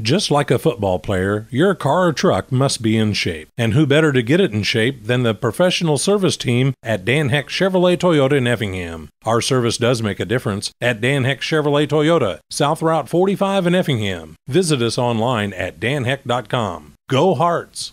Just like a football player, your car or truck must be in shape. And who better to get it in shape than the professional service team at Dan Hecht Chevrolet Toyota in Effingham? Our service does make a difference at Dan Hecht Chevrolet Toyota, South Route 45 in Effingham. Visit us online at danhecht.com. Go Hearts!